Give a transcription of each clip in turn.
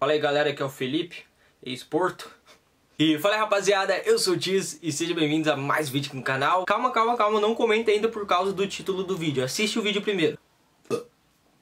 Fala aí galera, aqui é o Felipe, ex-Porto. E fala aí rapaziada, eu sou o Tiz e sejam bem-vindos a mais vídeo aqui no canal. Calma, calma, calma, não comenta ainda por causa do título do vídeo, assiste o vídeo primeiro.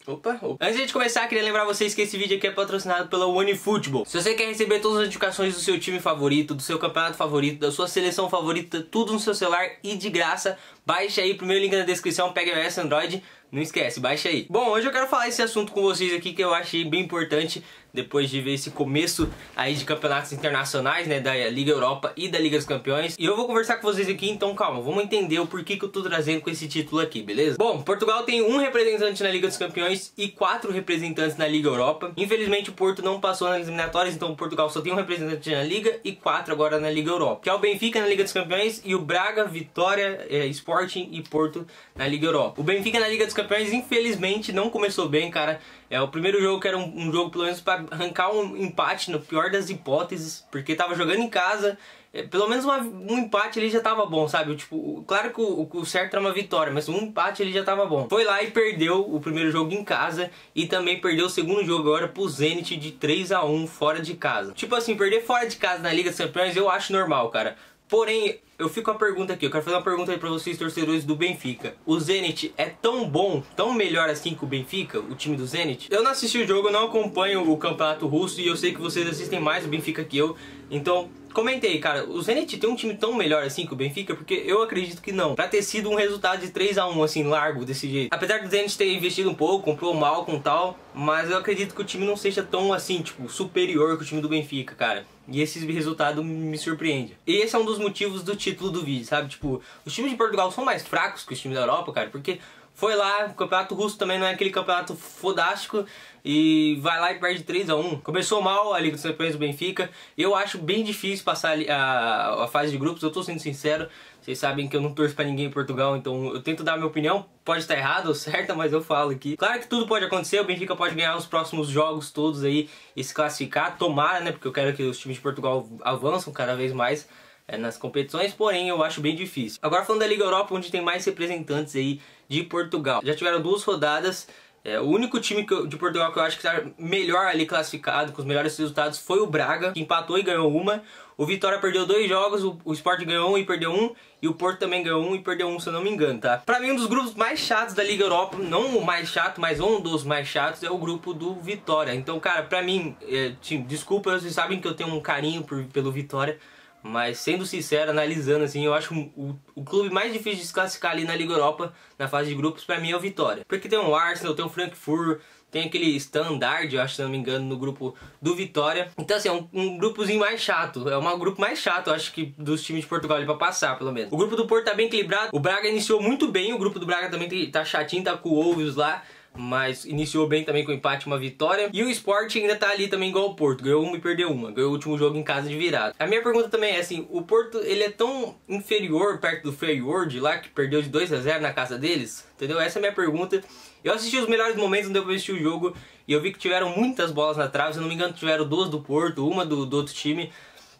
Opa, opa. Antes de começar, queria lembrar vocês que esse vídeo aqui é patrocinado pela OneFootball. Se você quer receber todas as notificações do seu time favorito, do seu campeonato favorito, da sua seleção favorita, tudo no seu celular e de graça, baixe aí, primeiro link na descrição, pega iOS Android, não esquece, baixa aí. Bom, hoje eu quero falar esse assunto com vocês aqui que eu achei bem importante depois de ver esse começo aí de campeonatos internacionais, né, da Liga Europa e da Liga dos Campeões. E eu vou conversar com vocês aqui, então calma, vamos entender o porquê que eu tô trazendo com esse título aqui, beleza? Bom, Portugal tem um representante na Liga dos Campeões e quatro representantes na Liga Europa. Infelizmente o Porto não passou nas eliminatórias, então Portugal só tem um representante na Liga e quatro agora na Liga Europa. Que é o Benfica na Liga dos Campeões e o Braga, Vitória, é, Sporting e Porto na Liga Europa. O Benfica na Liga dos Campeões infelizmente não começou bem, cara. É o primeiro jogo que era um, um jogo pelo menos para arrancar um empate no pior das hipóteses, porque tava jogando em casa. É, pelo menos uma, um empate ele já tava bom, sabe? Tipo, claro que o, o, certo era uma vitória, mas um empate ele já tava bom. Foi lá e perdeu o primeiro jogo em casa e também perdeu o segundo jogo agora pro Zenit de 3 a 1 fora de casa. Tipo assim, perder fora de casa na Liga dos Campeões eu acho normal, cara. Porém, eu fico com a pergunta aqui, eu quero fazer uma pergunta aí pra vocês, torcedores do Benfica. O Zenit é tão bom, tão melhor assim que o Benfica, o time do Zenit? Eu não assisti o jogo, não acompanho o campeonato russo e eu sei que vocês assistem mais o Benfica que eu. Então, comentei, cara, o Zenit tem um time tão melhor assim que o Benfica? Porque eu acredito que não. Pra ter sido um resultado de 3 a 1 assim, largo desse jeito. Apesar do Zenit ter investido um pouco, comprou mal com tal, mas eu acredito que o time não seja tão assim, tipo, superior que o time do Benfica, cara. E esse resultado me surpreende. E esse é um dos motivos do título do vídeo, sabe? Tipo, os times de Portugal são mais fracos que os times da Europa, cara, porque foi lá, o campeonato russo também não é aquele campeonato fodástico e vai lá e perde 3 a 1 Começou mal a Liga dos Campeões do Benfica. Eu acho bem difícil passar a, a, fase de grupos, eu tô sendo sincero. Vocês sabem que eu não torço pra ninguém em Portugal, então eu tento dar minha opinião. Pode estar errado ou certa, mas eu falo aqui. Claro que tudo pode acontecer, o Benfica pode ganhar os próximos jogos todos aí e se classificar. Tomara, né? Porque eu quero que os times de Portugal avançam cada vez mais nas competições, porém eu acho bem difícil. Agora falando da Liga Europa, onde tem mais representantes aí de Portugal. Já tiveram duas rodadas é, o único time eu, de Portugal que eu acho que está melhor ali classificado, com os melhores resultados, foi o Braga, que empatou e ganhou uma. O Vitória perdeu dois jogos, o, o Sport ganhou um e perdeu um, e o Porto também ganhou um e perdeu um, se eu não me engano, tá? Pra mim, um dos grupos mais chatos da Liga Europa, não o mais chato, mas um dos mais chatos, é o grupo do Vitória. Então, cara, pra mim, é, desculpa, vocês sabem que eu tenho um carinho por, pelo Vitória, mas sendo sincero, analisando assim, eu acho o, o clube mais difícil de se classificar ali na Liga Europa, na fase de grupos, para mim é o Vitória. Porque tem o Arsenal, tem o Frankfurt, tem aquele Standard, eu acho, se não me engano, no grupo do Vitória. Então, assim, é um, um grupozinho mais chato. É um grupo mais chato, eu acho que dos times de Portugal ali pra passar, pelo menos. O grupo do Porto tá bem equilibrado. O Braga iniciou muito bem. O grupo do Braga também tá chatinho, tá com o Wolves lá mas iniciou bem também com empate uma vitória. E o Sport ainda tá ali também igual o Porto, ganhou uma e perdeu uma, ganhou o último jogo em casa de virada. A minha pergunta também é assim, o Porto ele é tão inferior perto do Feyenoord lá, que perdeu de 2 a 0 na casa deles, entendeu? Essa é a minha pergunta. Eu assisti os melhores momentos onde eu assisti o jogo e eu vi que tiveram muitas bolas na trave, se não me engano tiveram duas do Porto, uma do, do outro time,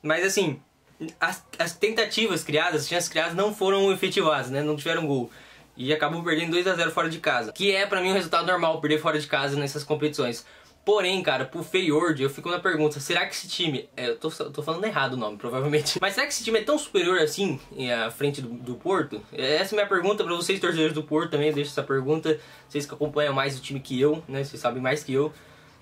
mas assim... As, as tentativas criadas, as chances criadas não foram efetivadas, né? Não tiveram gol e acabam perdendo 2 a 0 fora de casa. Que é para mim um resultado normal perder fora de casa nessas competições. Porém, cara, pro Feyord, eu fico na pergunta, será que esse time, é, eu tô, tô, falando errado o nome, provavelmente, mas será que esse time é tão superior assim à frente do, do Porto? Essa é a minha pergunta pra vocês, torcedores do Porto, também, deixo essa pergunta, vocês que acompanham mais o time que eu, né, vocês sabem mais que eu.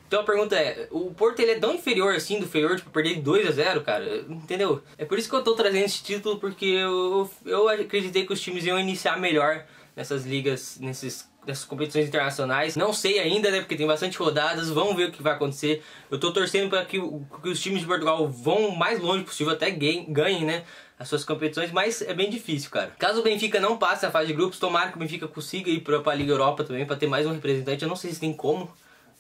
Então a pergunta é, o Porto ele é tão inferior assim do Feyord pra perder de 2 a 0 cara? Entendeu? É por isso que eu tô trazendo esse título, porque eu, eu acreditei que os times iam iniciar melhor nessas ligas, nesses, nessas competições internacionais. Não sei ainda, né? Porque tem bastante rodadas. Vamos ver o que vai acontecer. Eu tô torcendo para que, que, os times de Portugal vão mais longe possível, até ganhem, né? As suas competições, mas é bem difícil, cara. Caso o Benfica não passe a fase de grupos, tomara que o Benfica consiga ir pra, pra Liga Europa também, para ter mais um representante. Eu não sei se tem como,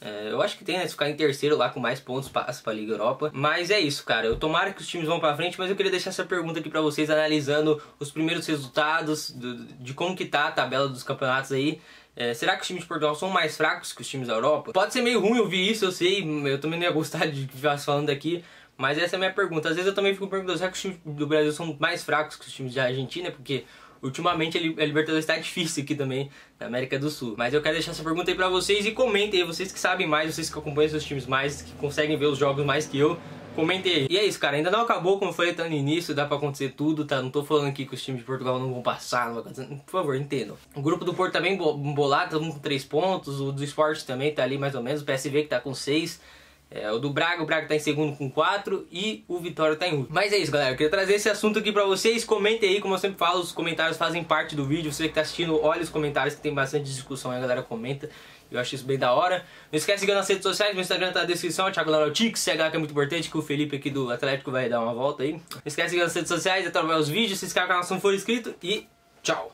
é, eu acho que tem, né? Ficar em terceiro lá com mais pontos, passa pra Liga Europa. Mas é isso, cara. Eu tomara que os times vão pra frente, mas eu queria deixar essa pergunta aqui pra vocês, analisando os primeiros resultados, do, de como que tá a tabela dos campeonatos aí. É, será que os times de Portugal são mais fracos que os times da Europa? Pode ser meio ruim ouvir isso, eu sei, eu também não ia gostar de ficar falando aqui, mas essa é a minha pergunta. Às vezes eu também fico perguntando, será que os times do Brasil são mais fracos que os times da Argentina? Porque ultimamente a Libertadores está difícil aqui também, na América do Sul. Mas eu quero deixar essa pergunta aí pra vocês e comentem aí, vocês que sabem mais, vocês que acompanham seus times mais, que conseguem ver os jogos mais que eu. Comentem aí. E é isso, cara. Ainda não acabou, como eu falei tá no início, dá pra acontecer tudo, tá? Não tô falando aqui que os times de Portugal não vão passar, não vai acontecer. Por favor, entendam. O grupo do Porto tá bem todo mundo com 3 pontos. O do Sport também tá ali mais ou menos. O PSV que tá com 6. É, o do Braga, o Braga tá em segundo com 4 e o Vitória tá em último. Mas é isso, galera. Eu queria trazer esse assunto aqui pra vocês. Comentem aí, como eu sempre falo, os comentários fazem parte do vídeo. Você que tá assistindo, olha os comentários que tem bastante discussão aí, a galera comenta. Eu acho isso bem da hora. Não esquece de seguir nas redes sociais, meu Instagram tá na descrição, Thiago segue lá que é muito importante, que o Felipe aqui do Atlético vai dar uma volta aí. Não esquece de seguir nas redes sociais, até os vídeos, se inscreve no canal se não for inscrito e tchau!